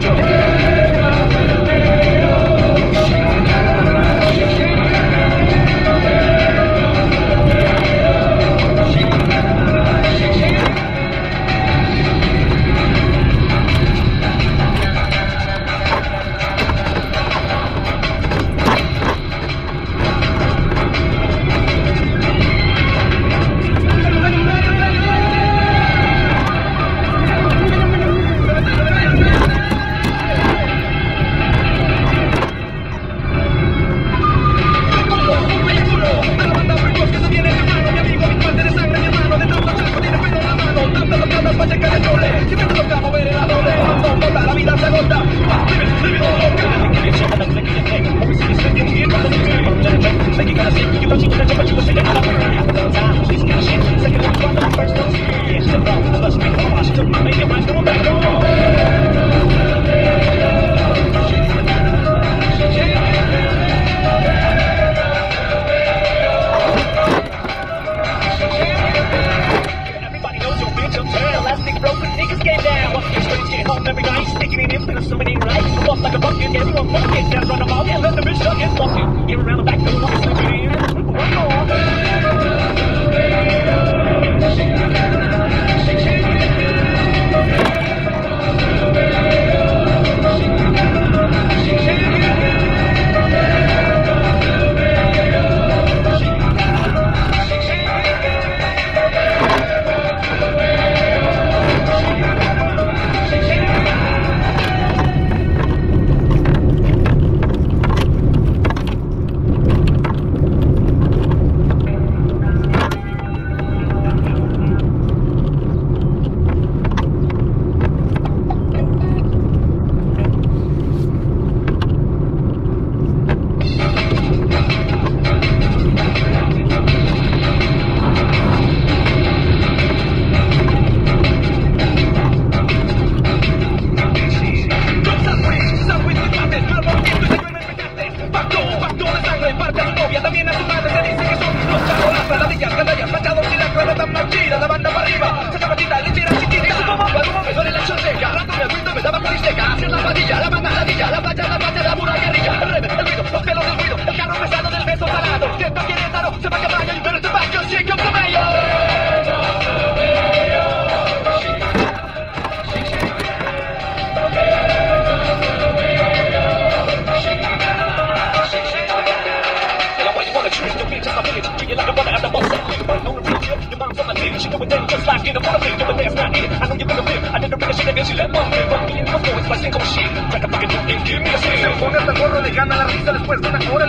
Joe. Don't you. get a different, you Second, I'm first,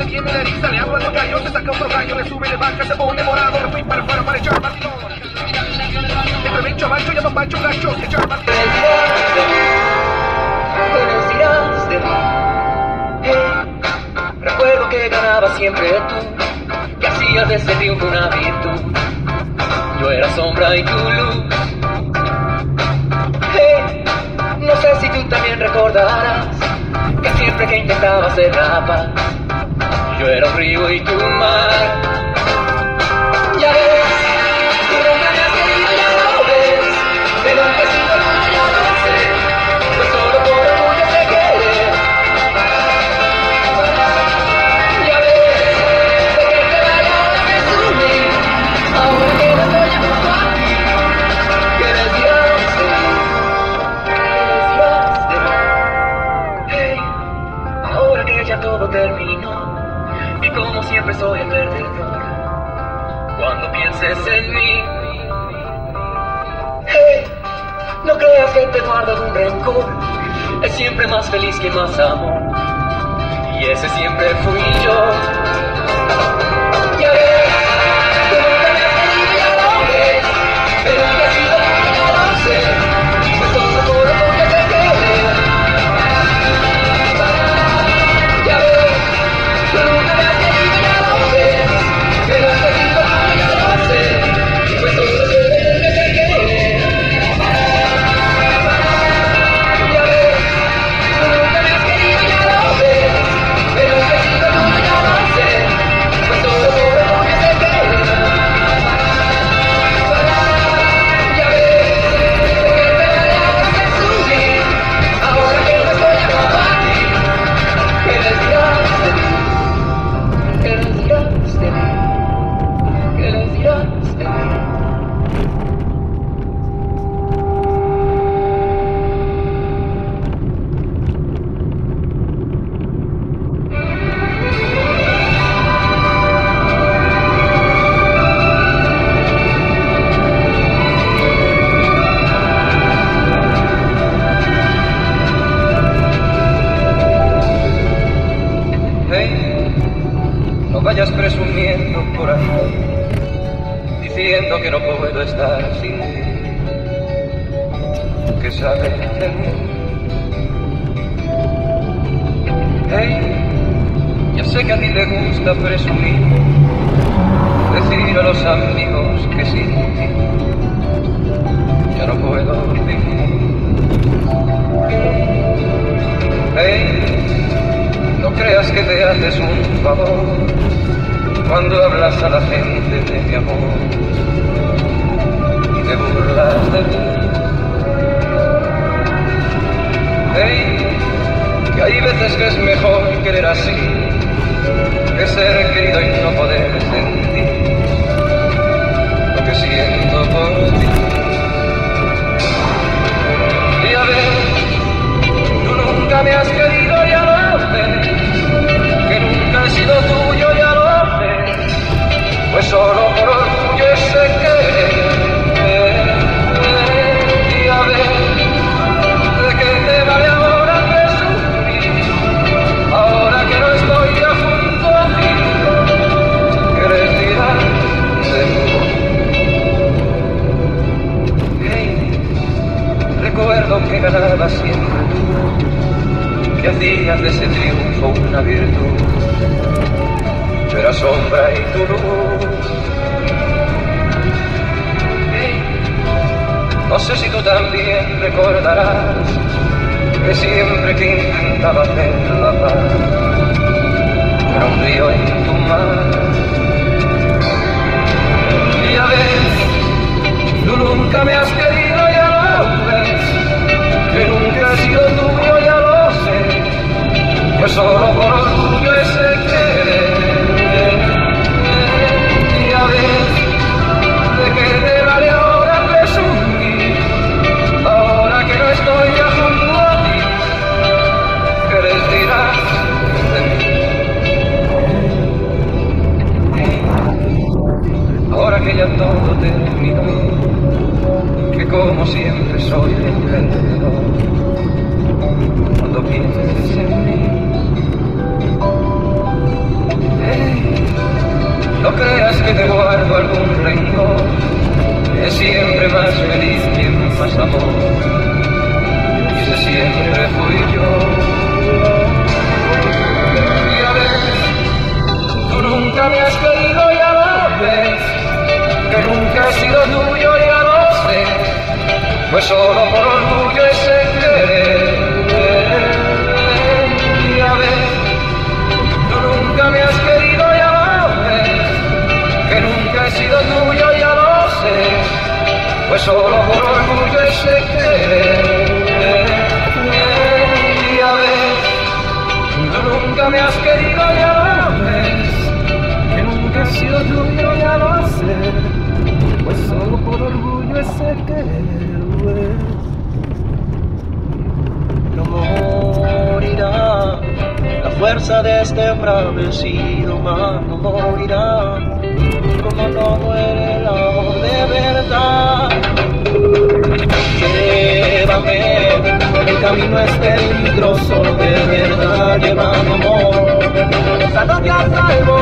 sale bien, le eriza, le agua al gallo, se saca otro gallo, le sube, le baja, se pone morado, lo fui para afuera para echar batidón. Entre bicho, macho, llama macho, gacho, se echar batidón. Conocerás de mí, hey, recuerdo que ganaba siempre tú, que hacías de ese triunfo una virtud. Yo era sombra y tu luz. Hey, no sé si tú también recordarás que siempre que intentaba ser rapaz yo era un río y tu mar. Es siempre más feliz que más amor. Y ese siempre fui yo. Por diciendo que no puedo estar sin ti. ¿Qué sabes de? Hey, ya sé que a ti te gusta presumir, decir a los amigos que sin ti ya no puedo vivir. Hey, no creas que te haces un favor cuando hablas a la gente de mi amor y te burlas de mí. Hey, que hay veces que es mejor querer así que ser querido y no poder sentir que siempre que intentaba hacer la paz, yo era un río en tu mar. Y a ves, tú nunca me has querido, ya lo ves, que nunca he sido tuyo, ya lo sé, pues solo por orgullo y ese siempre fui yo. Y a ver, tú nunca me has querido, ya lo ves, que nunca he sido tuyo, ya lo sé, pues solo por orgullo ese querer. Y a ver, tú nunca me has querido, ya lo ves, que nunca he sido tuyo, ya lo sé, pues solo por orgullo ese querer. Y a tú nunca me has querido, ya lo ves, que nunca he sido tuyo, ya lo sé, pues solo por orgullo ese querer. no morirá. La fuerza de este embravecido humano morirá. Como no muere el amor de verdad. Llévame, el camino es peligroso, de verdad, llévame amor. Sano que salvo